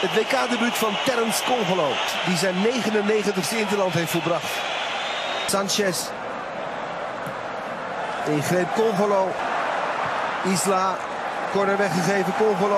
Het WK-debuut van Terence Congolo. Die zijn 99ste interland heeft volbracht. Sanchez. Ingreep Congolo. Isla. Corner weggegeven Congolo.